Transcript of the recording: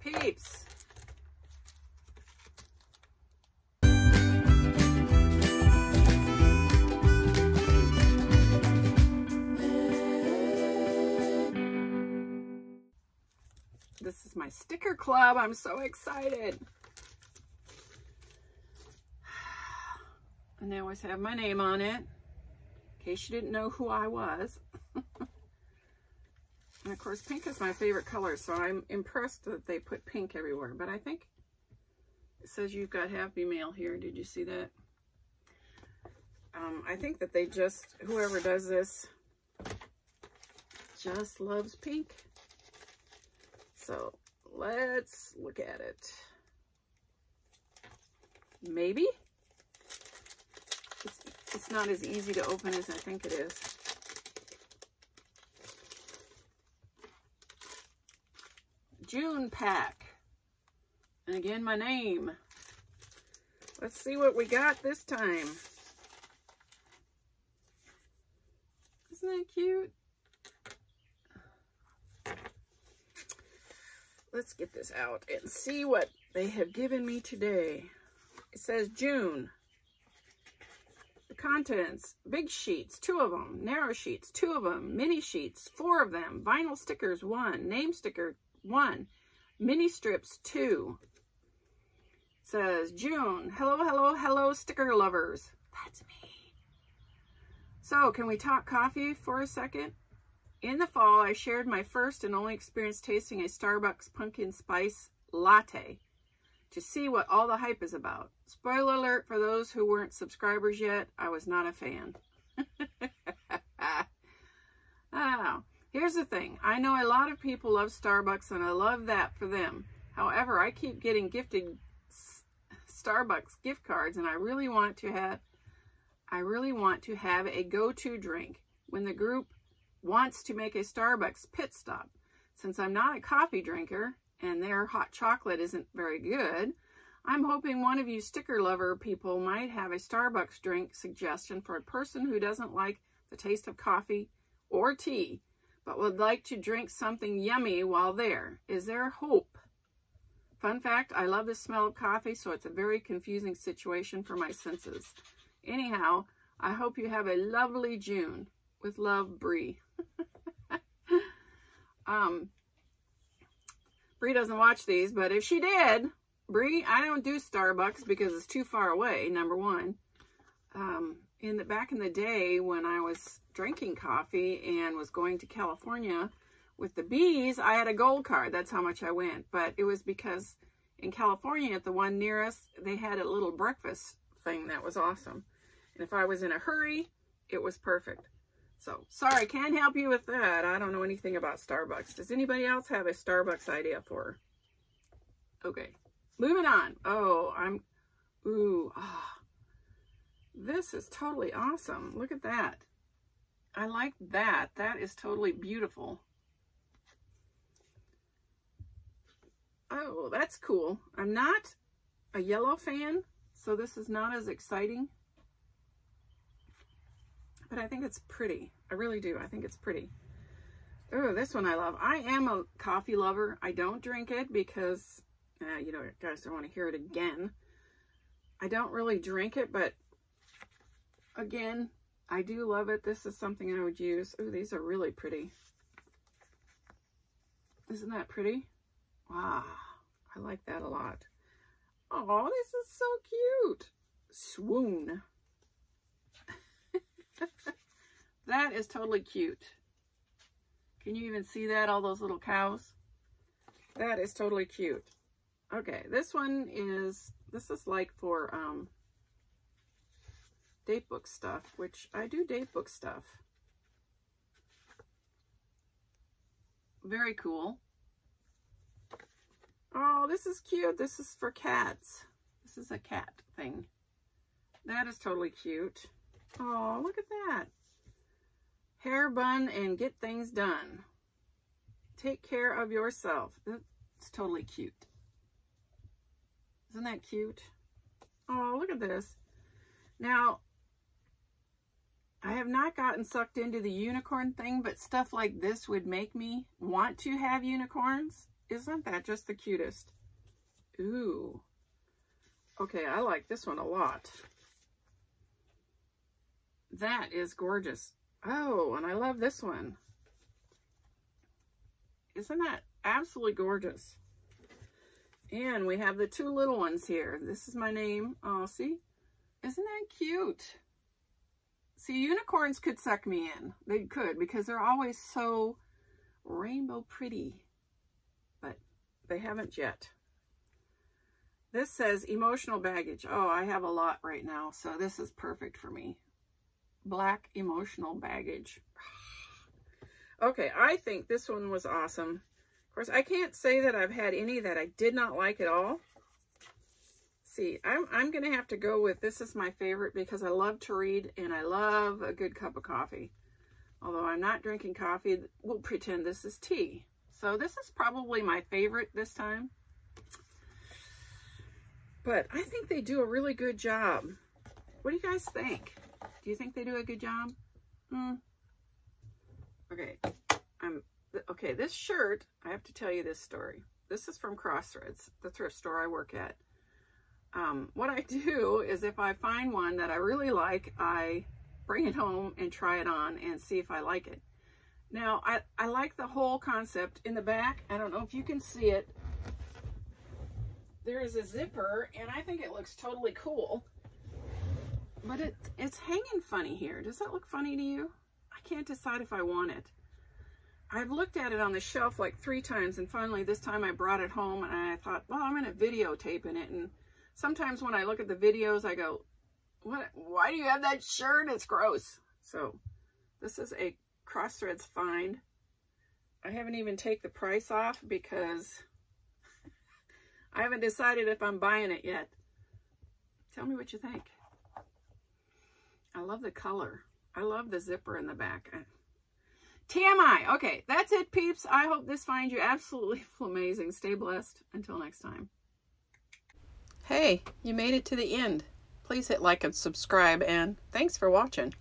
peeps. This is my sticker club. I'm so excited. And they always have my name on it, in case you didn't know who I was. and of course, pink is my favorite color, so I'm impressed that they put pink everywhere. But I think it says you've got happy mail here. Did you see that? Um, I think that they just, whoever does this, just loves pink. So let's look at it. Maybe? It's, it's not as easy to open as I think it is. June pack. And again, my name. Let's see what we got this time. Isn't that cute? Let's get this out and see what they have given me today. It says June. The contents, big sheets, two of them, narrow sheets, two of them, mini sheets, four of them, vinyl stickers, one, name sticker, one, mini strips, two. It says June, hello, hello, hello, sticker lovers. That's me. So, can we talk coffee for a second? In the fall, I shared my first and only experience tasting a Starbucks pumpkin spice latte to see what all the hype is about. Spoiler alert for those who weren't subscribers yet, I was not a fan. oh, here's the thing. I know a lot of people love Starbucks and I love that for them. However, I keep getting gifted Starbucks gift cards and I really want to have I really want to have a go-to drink when the group wants to make a Starbucks pit stop. Since I'm not a coffee drinker and their hot chocolate isn't very good, I'm hoping one of you sticker lover people might have a Starbucks drink suggestion for a person who doesn't like the taste of coffee or tea, but would like to drink something yummy while there. Is there hope? Fun fact, I love the smell of coffee, so it's a very confusing situation for my senses. Anyhow, I hope you have a lovely June. With love, Bree. um, Bree doesn't watch these, but if she did, Bree, I don't do Starbucks because it's too far away, number one. Um, in the back in the day when I was drinking coffee and was going to California with the bees, I had a gold card. That's how much I went. But it was because in California, at the one nearest, they had a little breakfast thing that was awesome. And if I was in a hurry, it was perfect. So, sorry, can't help you with that. I don't know anything about Starbucks. Does anybody else have a Starbucks idea for Okay, moving on. Oh, I'm, ooh, ah. This is totally awesome. Look at that. I like that. That is totally beautiful. Oh, that's cool. I'm not a yellow fan, so this is not as exciting but I think it's pretty. I really do. I think it's pretty. Oh, this one I love. I am a coffee lover. I don't drink it because, uh, you know, guys don't want to hear it again. I don't really drink it, but again, I do love it. This is something I would use. Oh, these are really pretty. Isn't that pretty? Wow, I like that a lot. Oh, this is so cute. Swoon. that is totally cute. Can you even see that, all those little cows? That is totally cute. Okay, this one is, this is like for um, date book stuff, which I do date book stuff. Very cool. Oh, this is cute. This is for cats. This is a cat thing. That is totally cute. Oh, look at that. Hair bun and get things done. Take care of yourself. It's totally cute. Isn't that cute? Oh, look at this. Now, have not gotten sucked into the unicorn thing, but stuff like this would make me want to have unicorns. Isn't that just the cutest? Ooh. Okay, I like this one a lot. That is gorgeous. Oh, and I love this one. Isn't that absolutely gorgeous? And we have the two little ones here. This is my name. See? Isn't that cute? See, unicorns could suck me in. They could because they're always so rainbow pretty. But they haven't yet. This says emotional baggage. Oh, I have a lot right now, so this is perfect for me. Black emotional baggage. okay, I think this one was awesome. Of course, I can't say that I've had any that I did not like at all. See, I'm, I'm going to have to go with this is my favorite because I love to read and I love a good cup of coffee. Although I'm not drinking coffee, we'll pretend this is tea. So this is probably my favorite this time. But I think they do a really good job. What do you guys think? Do you think they do a good job? Hmm. Okay. I'm okay. This shirt, I have to tell you this story. This is from Crossroads, the thrift store I work at. Um, what I do is if I find one that I really like, I bring it home and try it on and see if I like it. Now, I, I like the whole concept in the back. I don't know if you can see it there is a zipper and I think it looks totally cool. But it, it's hanging funny here. Does that look funny to you? I can't decide if I want it. I've looked at it on the shelf like three times and finally this time I brought it home and I thought, well, I'm going to videotape in it. And sometimes when I look at the videos, I go, what? why do you have that shirt? It's gross. So this is a Crossthreads find. I haven't even take the price off because I haven't decided if I'm buying it yet. Tell me what you think. I love the color. I love the zipper in the back. TMI. Okay, that's it, peeps. I hope this finds you absolutely amazing. Stay blessed. Until next time. Hey, you made it to the end. Please hit like and subscribe, and thanks for watching.